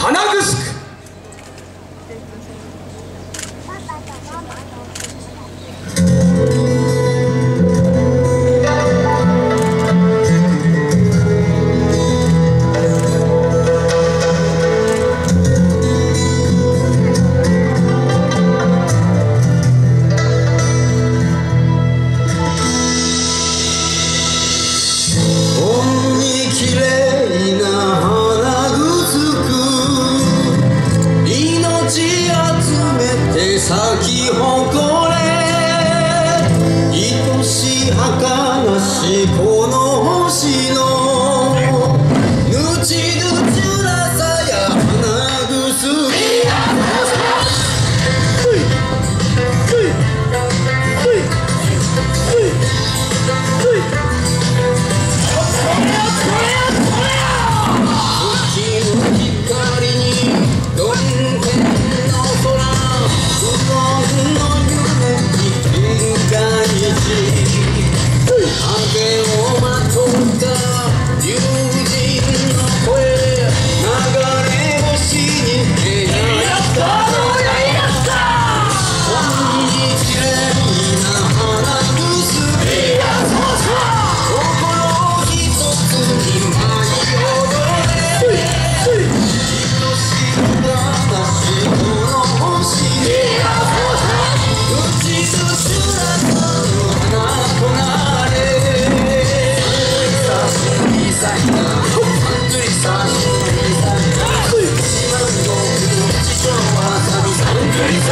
鼻ぐすく。この星の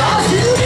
Oh, you.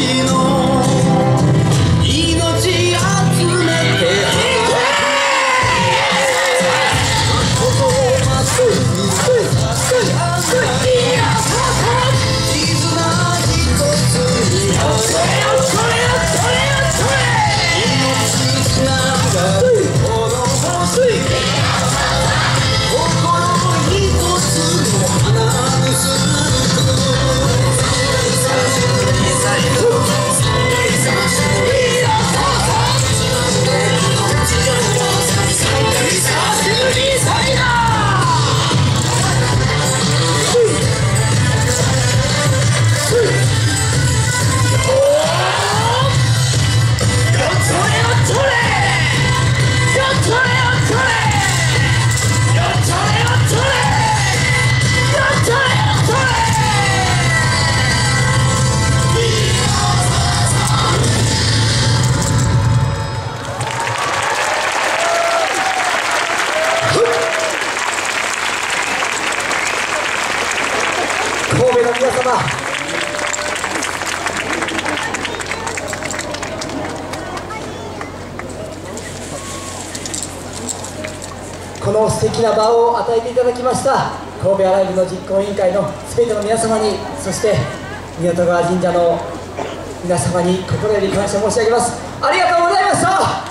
sino 様この素敵な場を与えていただきました神戸アライブの実行委員会のすべての皆様にそして港川神社の皆様に心より感謝申し上げます。ありがとうございました。